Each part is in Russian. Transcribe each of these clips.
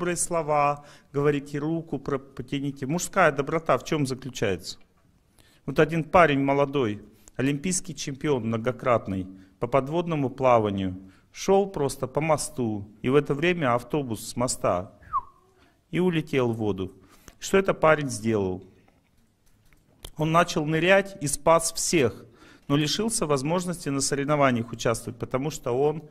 добрые слова, говорите руку, потяните. Мужская доброта в чем заключается? Вот один парень молодой, олимпийский чемпион многократный по подводному плаванию, шел просто по мосту, и в это время автобус с моста и улетел в воду. Что это парень сделал? Он начал нырять и спас всех, но лишился возможности на соревнованиях участвовать, потому что он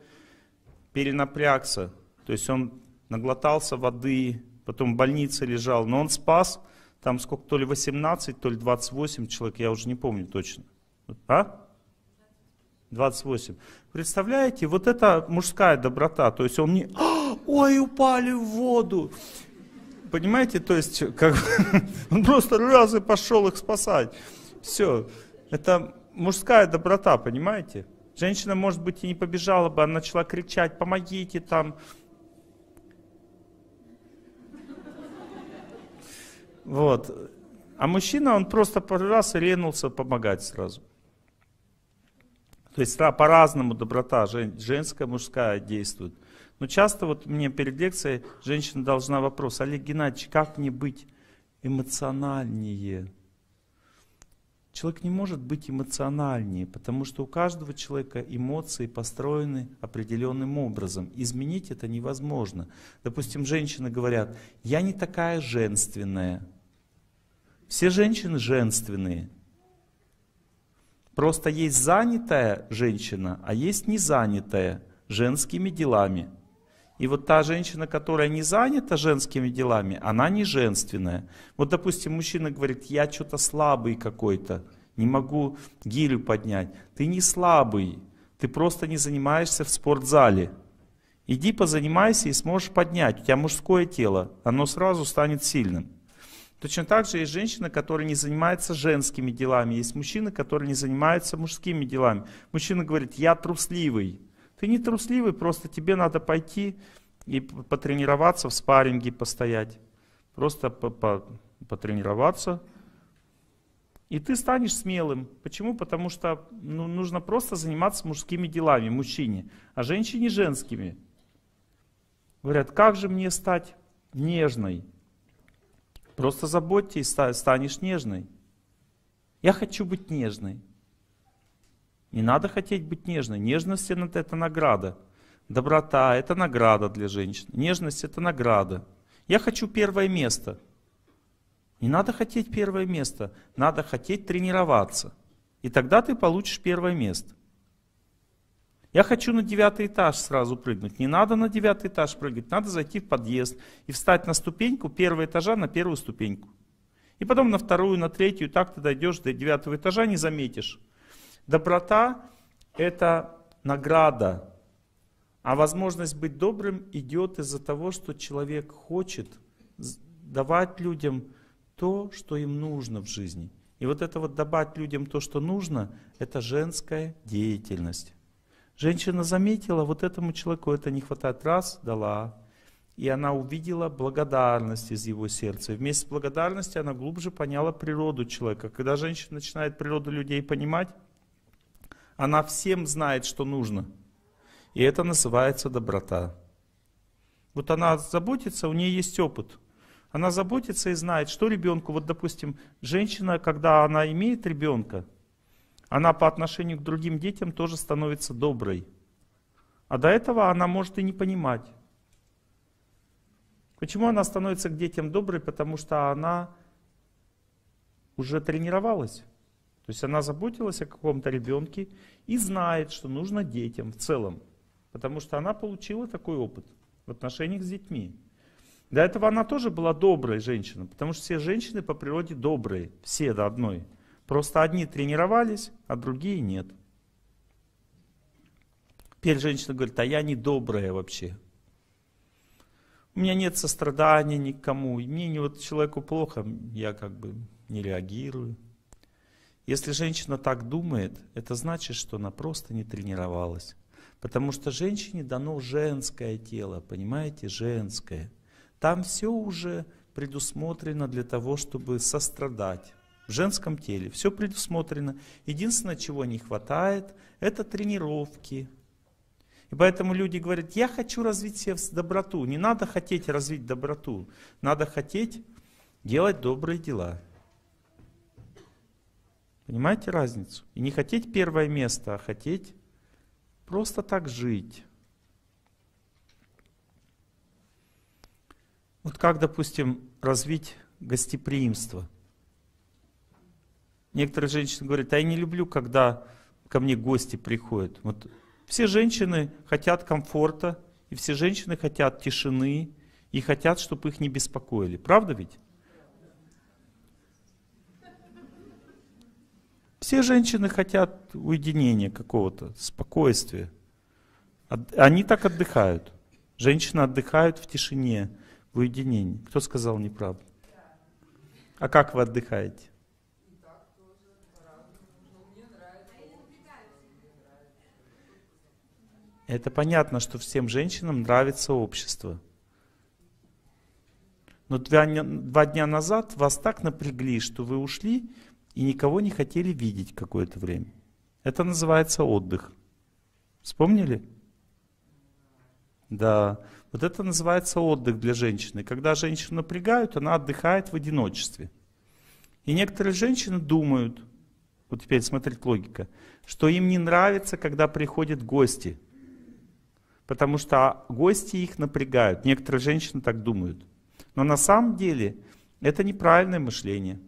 перенапрягся. То есть он наглотался воды, потом в больнице лежал, но он спас там сколько, то ли 18, то ли 28 человек, я уже не помню точно. А? 28. Представляете, вот это мужская доброта, то есть он не, «А, ой, упали в воду. Понимаете, то есть как, он просто раз и пошел их спасать. Все, это мужская доброта, понимаете? Женщина, может быть, и не побежала бы, она начала кричать, помогите там. Вот. А мужчина, он просто пару раз и помогать сразу. То есть по-разному доброта женская, мужская действует. Но часто вот мне перед лекцией женщина должна вопрос, Олег Геннадьевич, как мне быть эмоциональнее? Человек не может быть эмоциональнее, потому что у каждого человека эмоции построены определенным образом. Изменить это невозможно. Допустим, женщины говорят, я не такая женственная. Все женщины женственные. Просто есть занятая женщина, а есть незанятая женскими делами. И вот та женщина, которая не занята женскими делами, она не женственная. Вот, допустим, мужчина говорит, я что-то слабый какой-то, не могу гирю поднять. Ты не слабый, ты просто не занимаешься в спортзале. Иди позанимайся и сможешь поднять. У тебя мужское тело, оно сразу станет сильным. Точно так же есть женщина, которая не занимается женскими делами. Есть мужчина, который не занимается мужскими делами. Мужчина говорит, я трусливый. Ты не трусливый, просто тебе надо пойти и потренироваться в спарринге, постоять. Просто потренироваться. И ты станешь смелым. Почему? Потому что ну, нужно просто заниматься мужскими делами, мужчине, а женщине женскими. Говорят, как же мне стать нежной? Просто заботьтесь, станешь нежной. Я хочу быть нежной. Не надо хотеть быть нежной. Нежность это, награда. Доброта это награда для женщин. Нежность это награда. Я хочу первое место. Не надо хотеть первое место. Надо хотеть тренироваться. И тогда ты получишь первое место. Я хочу на девятый этаж сразу прыгнуть. Не надо на девятый этаж прыгать, надо зайти в подъезд и встать на ступеньку первого этажа на первую ступеньку. И потом на вторую, на третью, так ты дойдешь до девятого этажа, не заметишь. Доброта – это награда. А возможность быть добрым идет из-за того, что человек хочет давать людям то, что им нужно в жизни. И вот это вот давать людям то, что нужно, это женская деятельность. Женщина заметила, вот этому человеку это не хватает. Раз, дала. И она увидела благодарность из его сердца. Вместе с благодарностью она глубже поняла природу человека. Когда женщина начинает природу людей понимать, она всем знает, что нужно. И это называется доброта. Вот она заботится, у нее есть опыт. Она заботится и знает, что ребенку, вот допустим, женщина, когда она имеет ребенка, она по отношению к другим детям тоже становится доброй. А до этого она может и не понимать. Почему она становится к детям доброй? Потому что она уже тренировалась. То есть она заботилась о каком-то ребенке и знает, что нужно детям в целом. Потому что она получила такой опыт в отношениях с детьми. До этого она тоже была доброй женщиной, потому что все женщины по природе добрые, все до одной. Просто одни тренировались, а другие нет. Теперь женщина говорит, а я не добрая вообще. У меня нет сострадания никому. Мне не вот человеку плохо, я как бы не реагирую. Если женщина так думает, это значит, что она просто не тренировалась. Потому что женщине дано женское тело, понимаете, женское. Там все уже предусмотрено для того, чтобы сострадать. В женском теле все предусмотрено. Единственное, чего не хватает, это тренировки. И поэтому люди говорят, я хочу развить себе доброту. Не надо хотеть развить доброту. Надо хотеть делать добрые дела. Понимаете разницу? И не хотеть первое место, а хотеть просто так жить. Вот как, допустим, развить гостеприимство? Некоторые женщины говорят, а я не люблю, когда ко мне гости приходят. Вот все женщины хотят комфорта, и все женщины хотят тишины, и хотят, чтобы их не беспокоили. Правда ведь? Все женщины хотят уединения какого-то, спокойствия. Они так отдыхают. Женщины отдыхают в тишине, в уединении. Кто сказал неправду? А как вы отдыхаете? Это понятно, что всем женщинам нравится общество. Но два, два дня назад вас так напрягли, что вы ушли и никого не хотели видеть какое-то время. Это называется отдых. Вспомнили? Да. Вот это называется отдых для женщины. Когда женщину напрягают, она отдыхает в одиночестве. И некоторые женщины думают, вот теперь смотрите логика, что им не нравится, когда приходят гости. Потому что гости их напрягают. Некоторые женщины так думают. Но на самом деле это неправильное мышление.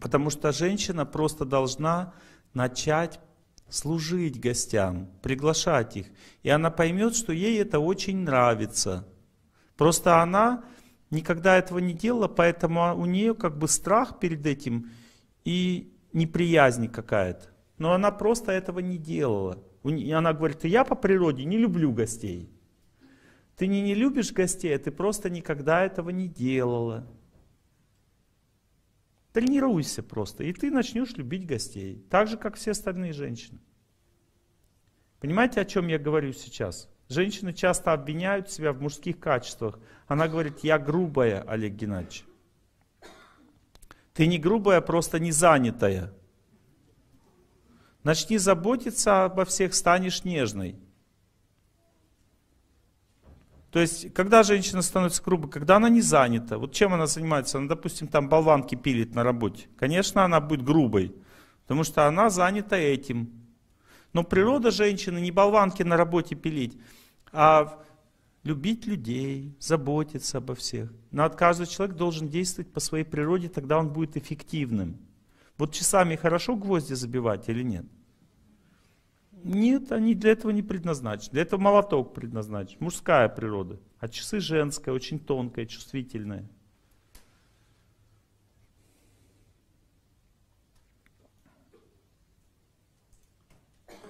Потому что женщина просто должна начать служить гостям, приглашать их. И она поймет, что ей это очень нравится. Просто она никогда этого не делала, поэтому у нее как бы страх перед этим и неприязнь какая-то. Но она просто этого не делала. И она говорит, я по природе не люблю гостей. Ты не, не любишь гостей, а ты просто никогда этого не делала. Тренируйся просто, и ты начнешь любить гостей, так же, как все остальные женщины. Понимаете, о чем я говорю сейчас? Женщины часто обвиняют себя в мужских качествах. Она говорит, я грубая, Олег Геннадьевич. Ты не грубая, просто не занятая. Начни заботиться обо всех, станешь нежной. То есть, когда женщина становится грубой, когда она не занята, вот чем она занимается, она, допустим, там болванки пилит на работе, конечно, она будет грубой, потому что она занята этим. Но природа женщины не болванки на работе пилить, а любить людей, заботиться обо всех. Но каждый человек должен действовать по своей природе, тогда он будет эффективным. Вот часами хорошо гвозди забивать или нет? Нет, они для этого не предназначены. Для этого молоток предназначен. Мужская природа. А часы женская, очень тонкая, чувствительная.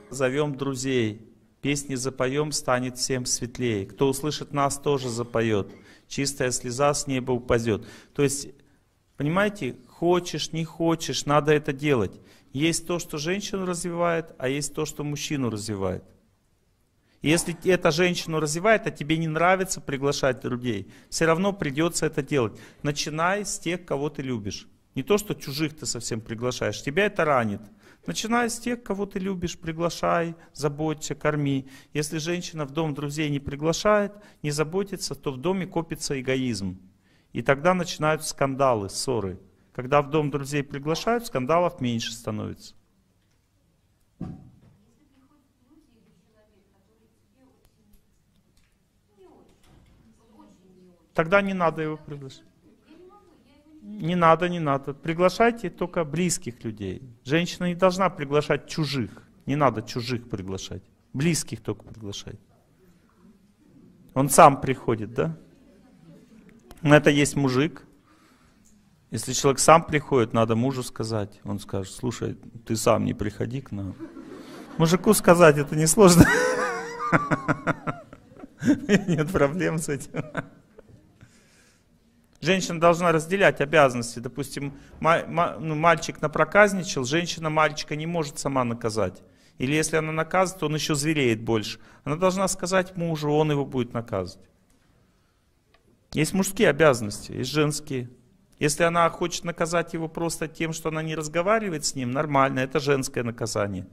Зовем друзей. Песни запоем, станет всем светлее. Кто услышит нас, тоже запоет. Чистая слеза с неба упадет. То есть, понимаете, хочешь, не хочешь, надо это делать. Есть то, что женщину развивает, а есть то, что мужчину развивает. Если эта женщину развивает, а тебе не нравится приглашать людей, все равно придется это делать. Начинай с тех, кого ты любишь. Не то, что чужих ты совсем приглашаешь. Тебя это ранит. Начинай с тех, кого ты любишь, приглашай, заботься, корми. Если женщина в дом друзей не приглашает, не заботится, то в доме копится эгоизм. И тогда начинаются скандалы, ссоры. Когда в дом друзей приглашают, скандалов меньше становится. Тогда не надо его приглашать. Не надо, не надо. Приглашайте только близких людей. Женщина не должна приглашать чужих. Не надо чужих приглашать. Близких только приглашать. Он сам приходит, да? Это есть мужик, если человек сам приходит, надо мужу сказать. Он скажет, слушай, ты сам не приходи к нам. Мужику сказать это несложно. Нет проблем с этим. Женщина должна разделять обязанности. Допустим, ну, мальчик напроказничал, женщина мальчика не может сама наказать. Или если она наказывает, он еще звереет больше. Она должна сказать мужу, он его будет наказывать. Есть мужские обязанности, есть женские. Если она хочет наказать его просто тем, что она не разговаривает с ним, нормально, это женское наказание.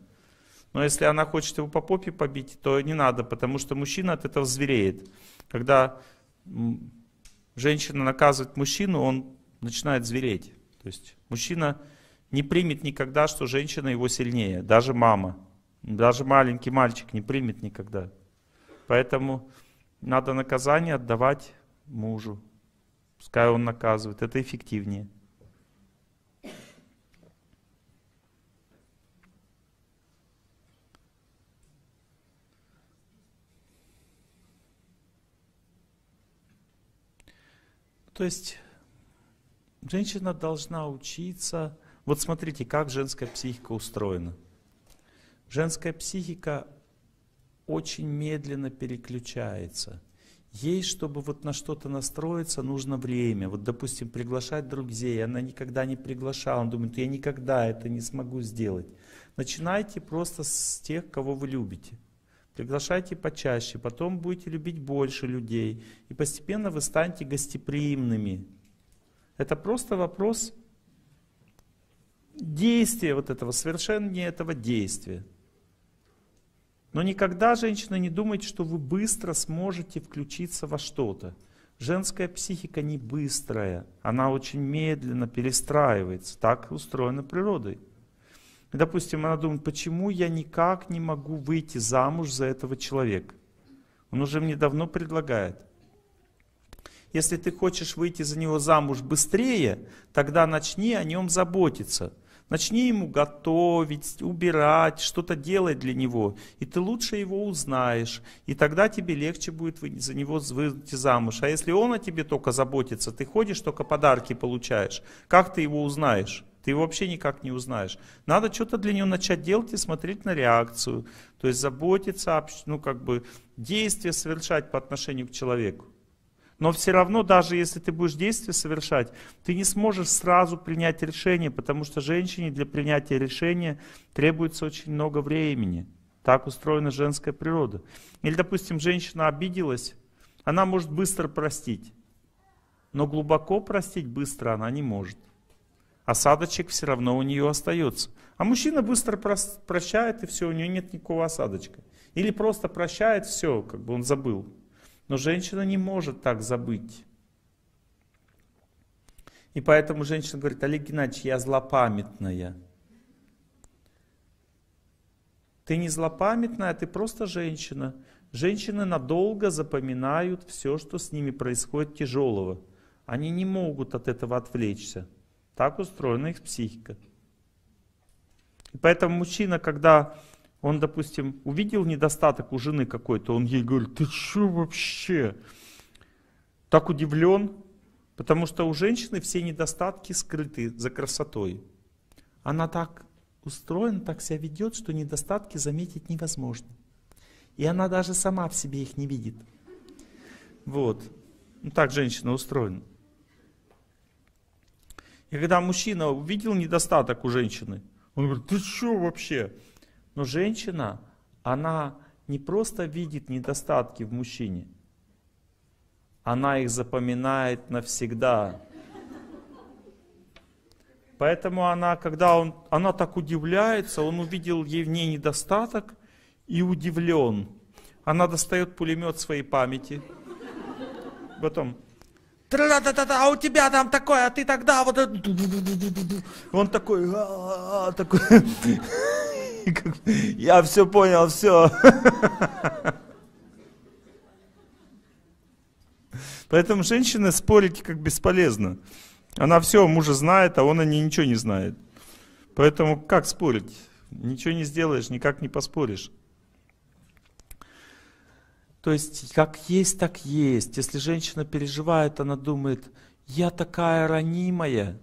Но если она хочет его по попе побить, то не надо, потому что мужчина от этого звереет. Когда женщина наказывает мужчину, он начинает звереть. То есть мужчина не примет никогда, что женщина его сильнее, даже мама. Даже маленький мальчик не примет никогда. Поэтому надо наказание отдавать мужу. Пускай он наказывает, это эффективнее. То есть женщина должна учиться. Вот смотрите, как женская психика устроена. Женская психика очень медленно переключается. Ей, чтобы вот на что-то настроиться, нужно время. Вот, допустим, приглашать друзей. Она никогда не приглашала. Она думает, я никогда это не смогу сделать. Начинайте просто с тех, кого вы любите. Приглашайте почаще, потом будете любить больше людей. И постепенно вы станете гостеприимными. Это просто вопрос действия вот этого, совершения этого действия. Но никогда, женщина, не думайте, что вы быстро сможете включиться во что-то. Женская психика не быстрая, она очень медленно перестраивается. Так устроена природой. И, допустим, она думает, почему я никак не могу выйти замуж за этого человека? Он уже мне давно предлагает. Если ты хочешь выйти за него замуж быстрее, тогда начни о нем заботиться. Начни ему готовить, убирать, что-то делать для него. И ты лучше его узнаешь. И тогда тебе легче будет за него выйти замуж. А если он о тебе только заботится, ты ходишь, только подарки получаешь. Как ты его узнаешь? Ты его вообще никак не узнаешь. Надо что-то для него начать делать и смотреть на реакцию. То есть заботиться, ну как бы действия совершать по отношению к человеку. Но все равно, даже если ты будешь действия совершать, ты не сможешь сразу принять решение, потому что женщине для принятия решения требуется очень много времени. Так устроена женская природа. Или, допустим, женщина обиделась, она может быстро простить, но глубоко простить быстро она не может. Осадочек все равно у нее остается. А мужчина быстро прощает, и все, у нее нет никакого осадочка. Или просто прощает, все, как бы он забыл. Но женщина не может так забыть. И поэтому женщина говорит, Олег Геннадьевич, я злопамятная. Ты не злопамятная, ты просто женщина. Женщины надолго запоминают все, что с ними происходит тяжелого. Они не могут от этого отвлечься. Так устроена их психика. И поэтому мужчина, когда он, допустим, увидел недостаток у жены какой-то, он ей говорит, ты что вообще? Так удивлен, потому что у женщины все недостатки скрыты за красотой. Она так устроена, так себя ведет, что недостатки заметить невозможно. И она даже сама в себе их не видит. Вот. Ну так женщина устроена. И когда мужчина увидел недостаток у женщины, он говорит, ты что вообще? Но женщина, она не просто видит недостатки в мужчине, она их запоминает навсегда. Поэтому она, когда он, она так удивляется, он увидел ей в ней недостаток и удивлен. Она достает пулемет своей памяти. Потом, а у тебя там такое, а ты тогда вот... Он такой, «А, такой, я все понял, все. Поэтому женщины спорить как бесполезно. Она все мужа знает, а он о ней ничего не знает. Поэтому как спорить? Ничего не сделаешь, никак не поспоришь. То есть, как есть, так есть. Если женщина переживает, она думает, я такая ранимая.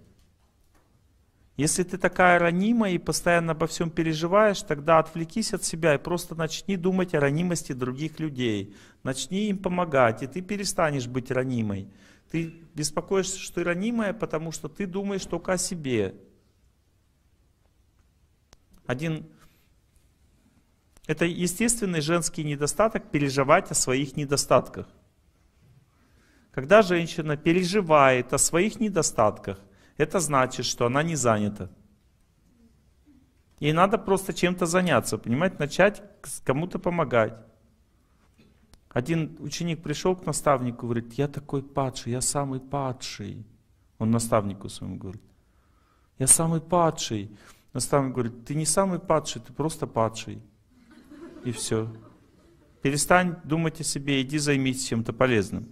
Если ты такая ранимая и постоянно обо всем переживаешь, тогда отвлекись от себя и просто начни думать о ранимости других людей. Начни им помогать, и ты перестанешь быть ранимой. Ты беспокоишься, что ты ранимая, потому что ты думаешь только о себе. Один это естественный женский недостаток переживать о своих недостатках. Когда женщина переживает о своих недостатках, это значит, что она не занята. Ей надо просто чем-то заняться, понимаете, начать кому-то помогать. Один ученик пришел к наставнику, говорит, я такой падший, я самый падший. Он наставнику своему говорит, я самый падший. Наставник говорит, ты не самый падший, ты просто падший. И все. Перестань думать о себе, иди займись чем-то полезным.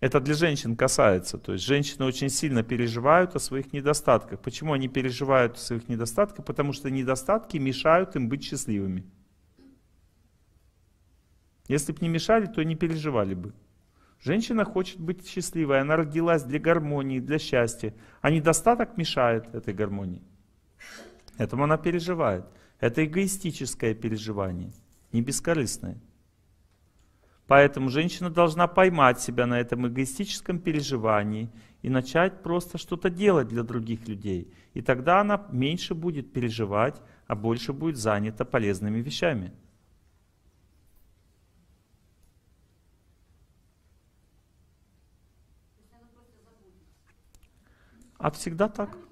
Это для женщин касается. То есть женщины очень сильно переживают о своих недостатках. Почему они переживают о своих недостатках? Потому что недостатки мешают им быть счастливыми. Если бы не мешали, то не переживали бы. Женщина хочет быть счастливой, она родилась для гармонии, для счастья. А недостаток мешает этой гармонии. Этому она переживает. Это эгоистическое переживание, не бескорыстное. Поэтому женщина должна поймать себя на этом эгоистическом переживании и начать просто что-то делать для других людей. И тогда она меньше будет переживать, а больше будет занята полезными вещами. А всегда так.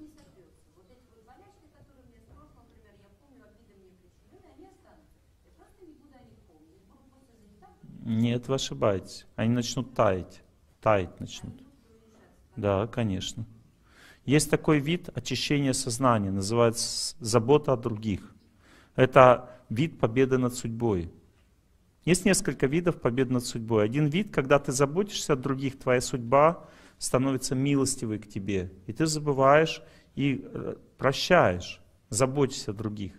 Нет, вы ошибаетесь. Они начнут таять. Таять начнут. Да, конечно. Есть такой вид очищения сознания, называется забота о других. Это вид победы над судьбой. Есть несколько видов победы над судьбой. Один вид, когда ты заботишься о других, твоя судьба становится милостивой к тебе. И ты забываешь и э, прощаешь, заботишься о других.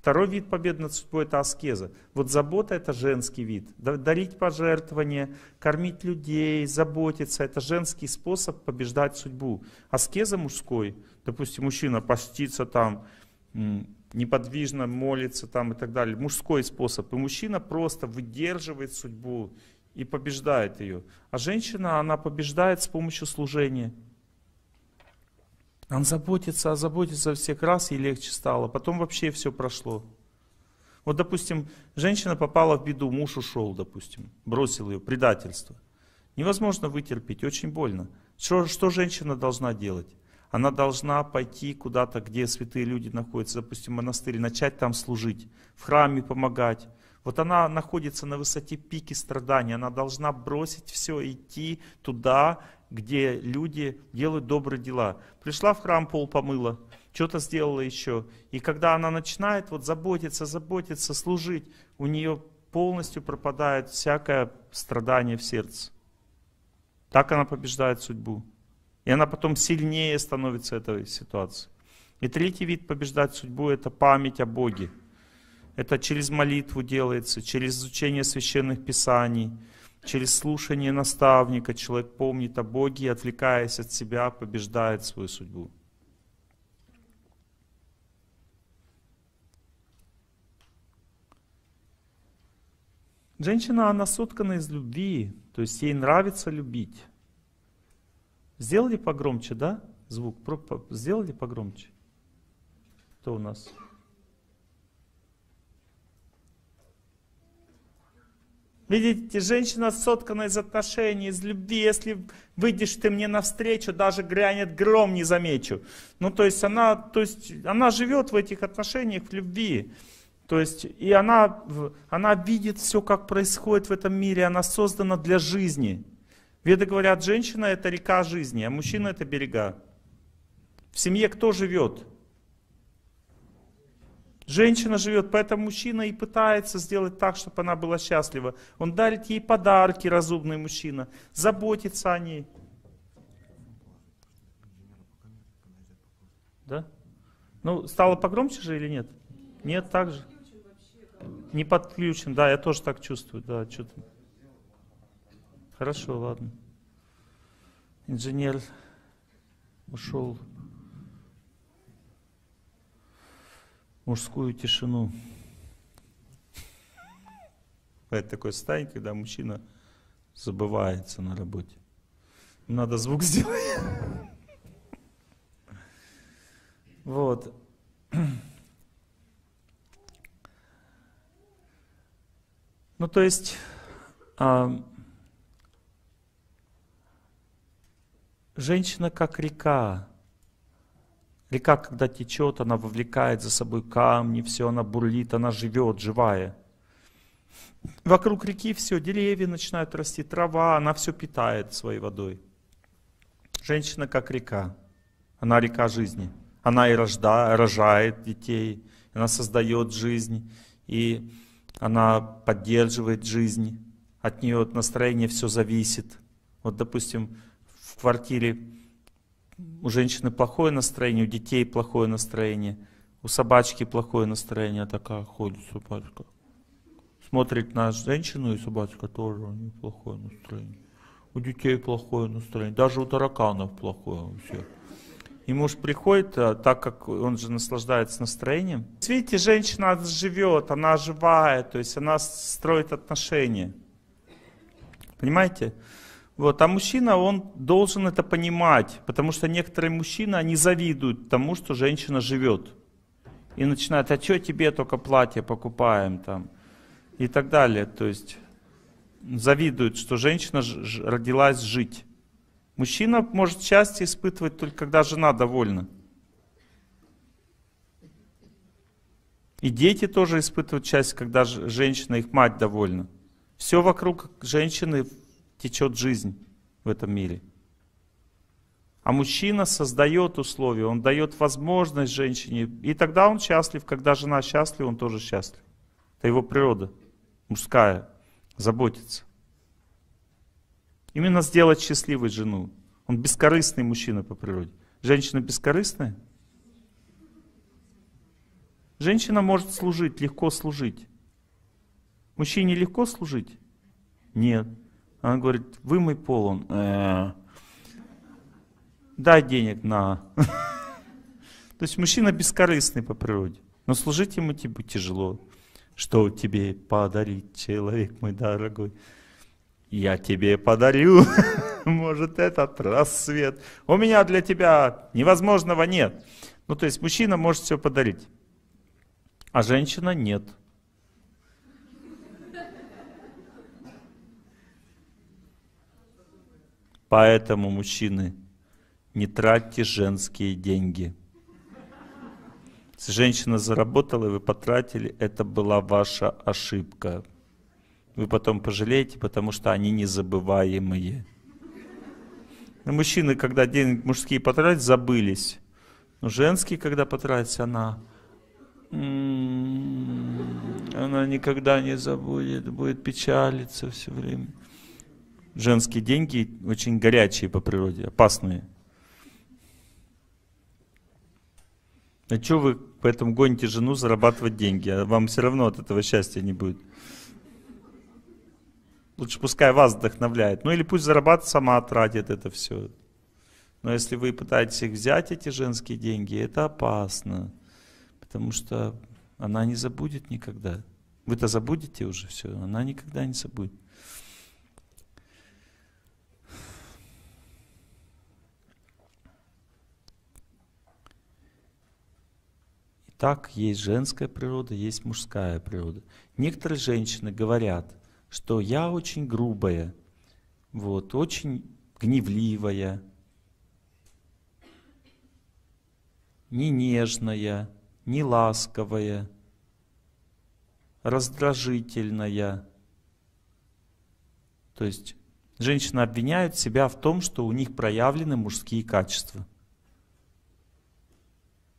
Второй вид победы над судьбой – это аскеза. Вот забота – это женский вид. Дарить пожертвования, кормить людей, заботиться – это женский способ побеждать судьбу. Аскеза мужской, допустим, мужчина постится там, неподвижно молится там и так далее. Мужской способ. И мужчина просто выдерживает судьбу и побеждает ее. А женщина, она побеждает с помощью служения. Он заботится, а заботится всех раз, и легче стало. Потом вообще все прошло. Вот, допустим, женщина попала в беду, муж ушел, допустим, бросил ее, предательство. Невозможно вытерпеть, очень больно. Что, что женщина должна делать? Она должна пойти куда-то, где святые люди находятся, допустим, монастырь, начать там служить, в храме помогать. Вот она находится на высоте пики страдания, она должна бросить все, идти туда, где люди делают добрые дела. Пришла в храм, пол помыла, что-то сделала еще. И когда она начинает вот заботиться, заботиться, служить, у нее полностью пропадает всякое страдание в сердце. Так она побеждает судьбу. И она потом сильнее становится этой ситуации. И третий вид побеждать судьбу – это память о Боге. Это через молитву делается, через изучение священных писаний – Через слушание наставника человек помнит о Боге и, отвлекаясь от себя, побеждает свою судьбу. Женщина, она соткана из любви, то есть ей нравится любить. Сделали погромче, да? Звук. Сделали погромче? Кто у нас? Видите, женщина соткана из отношений, из любви. Если выйдешь ты мне навстречу, даже грянет гром, не замечу. Ну, то есть она, то есть она живет в этих отношениях, в любви. То есть, и она, она видит все, как происходит в этом мире, она создана для жизни. Веды говорят, женщина это река жизни, а мужчина это берега. В семье кто живет? Женщина живет, поэтому мужчина и пытается сделать так, чтобы она была счастлива. Он дарит ей подарки, разумный мужчина, заботится о ней. Да? Ну, стало погромче же или нет? Нет, так же. Не подключен, да, я тоже так чувствую, да, что-то. Хорошо, ладно. Инженер ушел. мужскую тишину. Это такой состояние, когда мужчина забывается на работе. Надо звук сделать. Вот. Ну, то есть, а, женщина как река, Река, когда течет, она вовлекает за собой камни, все, она бурлит, она живет, живая. Вокруг реки все, деревья начинают расти, трава, она все питает своей водой. Женщина как река, она река жизни. Она и рожда, рожает детей, она создает жизнь, и она поддерживает жизнь. От нее от настроения все зависит. Вот, допустим, в квартире у женщины плохое настроение, у детей плохое настроение, у собачки плохое настроение, такая ходит собачка. Смотрит на женщину, и собачка тоже у нее плохое настроение. У детей плохое настроение, даже у тараканов плохое у всех. И муж приходит, а, так как он же наслаждается настроением. Видите, женщина живет, она живая, то есть она строит отношения. Понимаете? Вот. А мужчина, он должен это понимать, потому что некоторые мужчины, они завидуют тому, что женщина живет. И начинают, а что тебе только платье покупаем там? И так далее. То есть завидуют, что женщина родилась жить. Мужчина может счастье испытывать только когда жена довольна. И дети тоже испытывают счастье, когда женщина, их мать довольна. Все вокруг женщины течет жизнь в этом мире. А мужчина создает условия, он дает возможность женщине. И тогда он счастлив, когда жена счастлива, он тоже счастлив. Это его природа, мужская, заботиться. Именно сделать счастливой жену. Он бескорыстный мужчина по природе. Женщина бескорыстная? Женщина может служить, легко служить. Мужчине легко служить? Нет. Она говорит, вымой пол, он, э, дай денег на. То есть мужчина бескорыстный по природе, но служить ему тебе тяжело. Что тебе подарить, человек мой дорогой? Я тебе подарю, может, этот рассвет. У меня для тебя невозможного нет. Ну, то есть мужчина может все подарить, а женщина нет. Поэтому, мужчины, не тратьте женские деньги. Если женщина заработала, и вы потратили, это была ваша ошибка. Вы потом пожалеете, потому что они незабываемые. Но мужчины, когда деньги мужские потратят, забылись. Но женские, когда потратят, она... М-м-м, она никогда не забудет, будет печалиться все время. Женские деньги очень горячие по природе, опасные. А что вы поэтому гоните жену зарабатывать деньги, а вам все равно от этого счастья не будет. Лучше пускай вас вдохновляет. Ну или пусть зарабатывает, сама тратит это все. Но если вы пытаетесь их взять, эти женские деньги, это опасно. Потому что она не забудет никогда. Вы-то забудете уже все, она никогда не забудет. Так есть женская природа, есть мужская природа. Некоторые женщины говорят, что я очень грубая, вот, очень гневливая, не нежная, не ласковая, раздражительная. То есть женщины обвиняют себя в том, что у них проявлены мужские качества.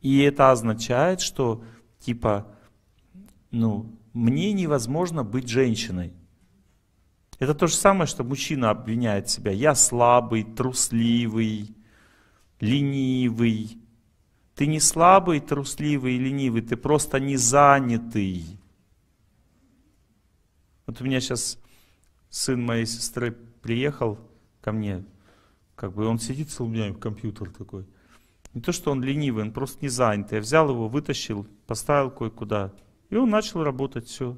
И это означает, что типа, ну, мне невозможно быть женщиной. Это то же самое, что мужчина обвиняет себя. Я слабый, трусливый, ленивый. Ты не слабый, трусливый и ленивый, ты просто не занятый. Вот у меня сейчас сын моей сестры приехал ко мне, как бы он сидит у меня компьютер такой. Не то, что он ленивый, он просто не занят. Я взял его, вытащил, поставил кое-куда. И он начал работать, все.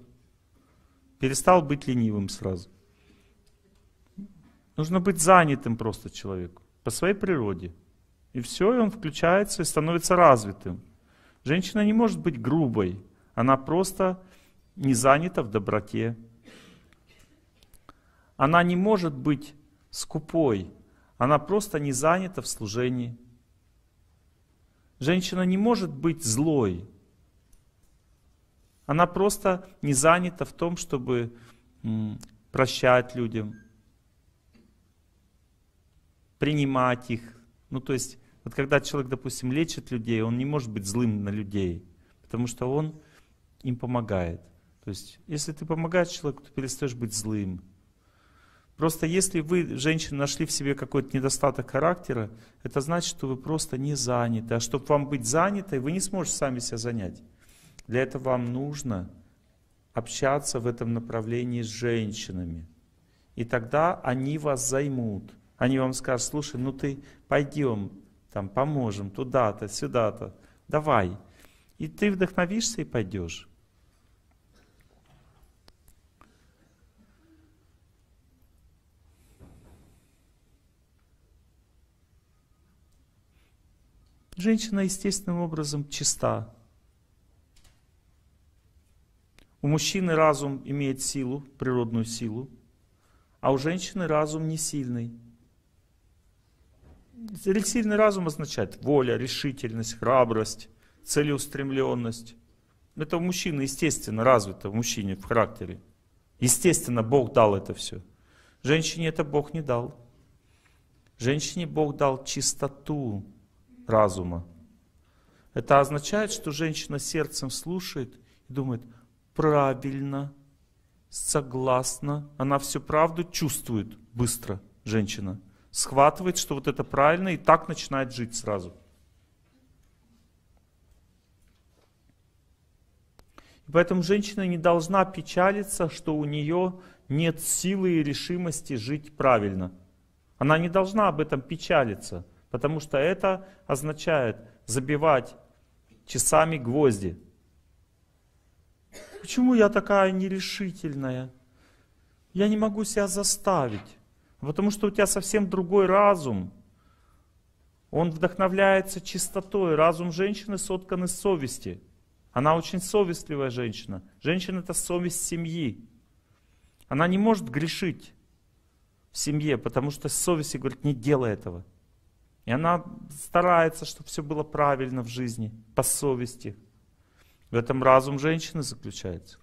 Перестал быть ленивым сразу. Нужно быть занятым просто человеку, по своей природе. И все, и он включается и становится развитым. Женщина не может быть грубой, она просто не занята в доброте. Она не может быть скупой, Она просто не занята в служении. Женщина не может быть злой. Она просто не занята в том, чтобы прощать людям, принимать их. Ну, то есть, вот когда человек, допустим, лечит людей, он не может быть злым на людей, потому что он им помогает. То есть, если ты помогаешь человеку, ты перестаешь быть злым. Просто если вы, женщины, нашли в себе какой-то недостаток характера, это значит, что вы просто не заняты. А чтобы вам быть занятой, вы не сможете сами себя занять. Для этого вам нужно общаться в этом направлении с женщинами. И тогда они вас займут. Они вам скажут, слушай, ну ты пойдем, там поможем, туда-то, сюда-то, давай. И ты вдохновишься и пойдешь. Женщина естественным образом чиста. У мужчины разум имеет силу, природную силу, а у женщины разум не сильный. Сильный разум означает воля, решительность, храбрость, целеустремленность. Это у мужчины естественно развито, в мужчине, в характере. Естественно, Бог дал это все. Женщине это Бог не дал. Женщине Бог дал чистоту, разума. Это означает, что женщина сердцем слушает и думает, правильно, согласна. Она всю правду чувствует быстро, женщина. Схватывает, что вот это правильно, и так начинает жить сразу. И поэтому женщина не должна печалиться, что у нее нет силы и решимости жить правильно. Она не должна об этом печалиться. Потому что это означает забивать часами гвозди. Почему я такая нерешительная? Я не могу себя заставить. Потому что у тебя совсем другой разум. Он вдохновляется чистотой. Разум женщины соткан из совести. Она очень совестливая женщина. Женщина это совесть семьи. Она не может грешить в семье, потому что совесть говорит, не делай этого. И она старается, чтобы все было правильно в жизни, по совести. В этом разум женщины заключается.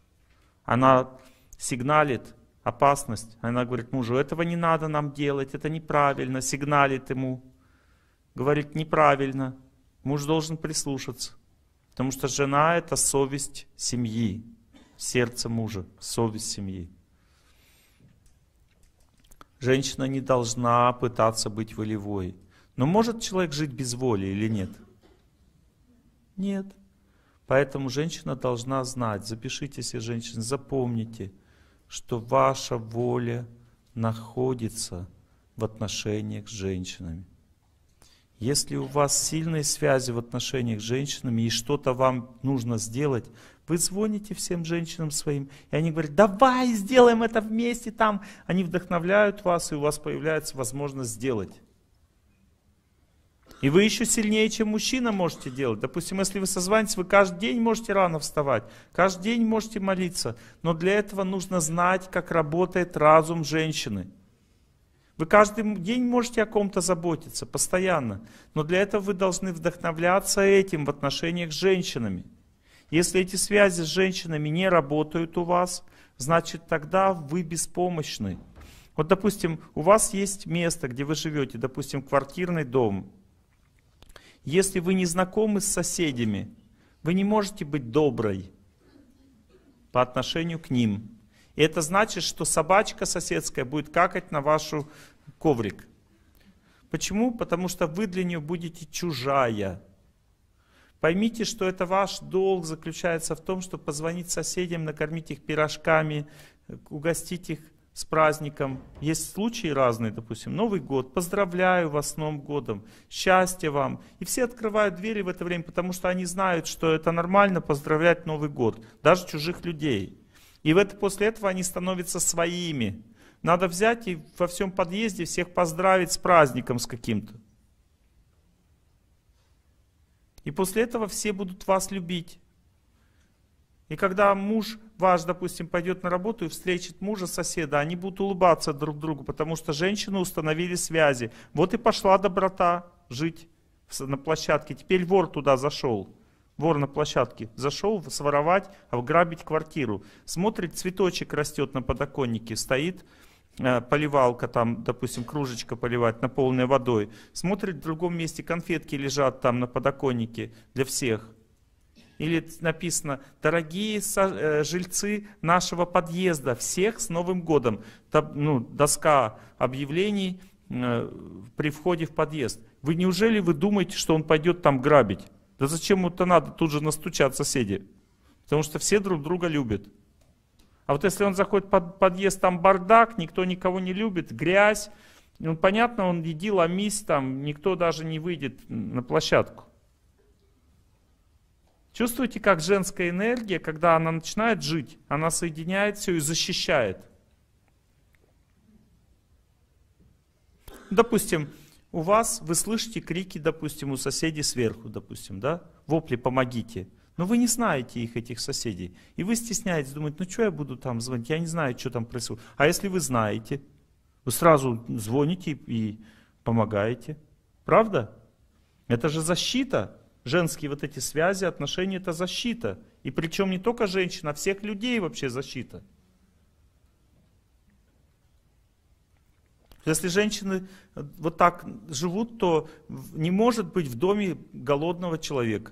Она сигналит опасность. Она говорит мужу, этого не надо нам делать, это неправильно. Сигналит ему. Говорит, неправильно. Муж должен прислушаться. Потому что жена это совесть семьи. Сердце мужа, совесть семьи. Женщина не должна пытаться быть волевой. Но может человек жить без воли или нет? Нет. Поэтому женщина должна знать, запишите себе, женщины, запомните, что ваша воля находится в отношениях с женщинами. Если у вас сильные связи в отношениях с женщинами и что-то вам нужно сделать, вы звоните всем женщинам своим, и они говорят, давай сделаем это вместе там. Они вдохновляют вас, и у вас появляется возможность сделать. И вы еще сильнее, чем мужчина можете делать. Допустим, если вы созванитесь, вы каждый день можете рано вставать, каждый день можете молиться. Но для этого нужно знать, как работает разум женщины. Вы каждый день можете о ком-то заботиться, постоянно. Но для этого вы должны вдохновляться этим в отношениях с женщинами. Если эти связи с женщинами не работают у вас, значит тогда вы беспомощны. Вот, допустим, у вас есть место, где вы живете, допустим, квартирный дом, если вы не знакомы с соседями, вы не можете быть доброй по отношению к ним. И это значит, что собачка соседская будет какать на вашу коврик. Почему? Потому что вы для нее будете чужая. Поймите, что это ваш долг заключается в том, чтобы позвонить соседям, накормить их пирожками, угостить их с праздником. Есть случаи разные, допустим, Новый год, поздравляю вас с Новым годом, счастья вам. И все открывают двери в это время, потому что они знают, что это нормально поздравлять Новый год, даже чужих людей. И в это, после этого они становятся своими. Надо взять и во всем подъезде всех поздравить с праздником с каким-то. И после этого все будут вас любить. И когда муж ваш, допустим, пойдет на работу и встретит мужа соседа, они будут улыбаться друг другу, потому что женщины установили связи. Вот и пошла доброта жить на площадке. Теперь вор туда зашел. Вор на площадке зашел своровать, ограбить квартиру. Смотрит, цветочек растет на подоконнике, стоит э, поливалка там, допустим, кружечка поливать, наполненная водой. Смотрит в другом месте, конфетки лежат там на подоконнике для всех. Или написано, дорогие э, жильцы нашего подъезда, всех с Новым годом. Ну, доска объявлений э, при входе в подъезд. Вы неужели вы думаете, что он пойдет там грабить? Да зачем это надо тут же настучать соседи? Потому что все друг друга любят. А вот если он заходит под подъезд, там бардак, никто никого не любит, грязь, ну, понятно, он иди ломись там, никто даже не выйдет на площадку. Чувствуете, как женская энергия, когда она начинает жить, она соединяет все и защищает. Допустим, у вас, вы слышите крики, допустим, у соседей сверху, допустим, да? Вопли «помогите». Но вы не знаете их, этих соседей. И вы стесняетесь, думаете, ну что я буду там звонить, я не знаю, что там происходит. А если вы знаете, вы сразу звоните и помогаете. Правда? Это же защита женские вот эти связи, отношения, это защита. И причем не только женщин, а всех людей вообще защита. Если женщины вот так живут, то не может быть в доме голодного человека.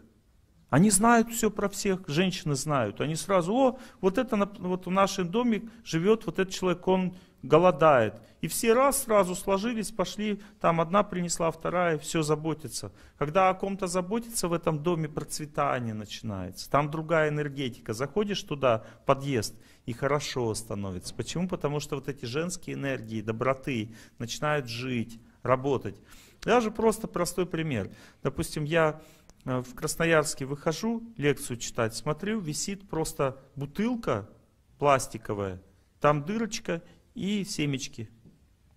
Они знают все про всех, женщины знают. Они сразу, о, вот это вот в нашем доме живет вот этот человек, он голодает. И все раз сразу сложились, пошли, там одна принесла, вторая, все заботится. Когда о ком-то заботится, в этом доме процветание начинается. Там другая энергетика. Заходишь туда, подъезд, и хорошо становится. Почему? Потому что вот эти женские энергии, доброты начинают жить, работать. Даже просто простой пример. Допустим, я э, в Красноярске выхожу лекцию читать, смотрю, висит просто бутылка пластиковая, там дырочка и семечки.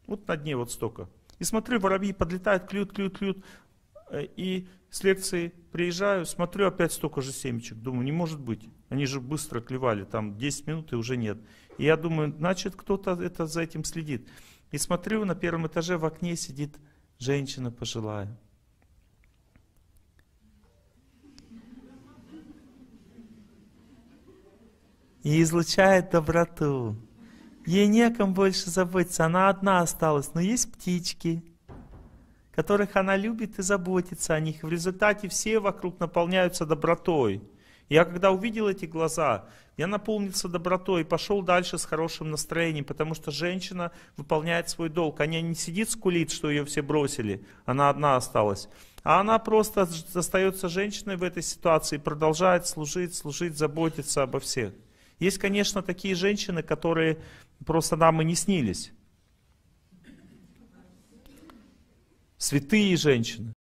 Вот на дне вот столько. И смотрю, воробьи подлетают, клюют, клюют, клюют. Э, и с лекции приезжаю, смотрю, опять столько же семечек. Думаю, не может быть. Они же быстро клевали, там 10 минут и уже нет. И я думаю, значит, кто-то это за этим следит. И смотрю, на первом этаже в окне сидит женщина пожилая. И излучает доброту. Ей неком больше заботиться, она одна осталась, но есть птички, которых она любит и заботится о них. В результате все вокруг наполняются добротой. Я когда увидел эти глаза, я наполнился добротой и пошел дальше с хорошим настроением, потому что женщина выполняет свой долг. Она не сидит скулит, что ее все бросили, она одна осталась. А она просто остается женщиной в этой ситуации продолжает служить, служить, заботиться обо всех. Есть, конечно, такие женщины, которые просто нам и не снились. Святые женщины.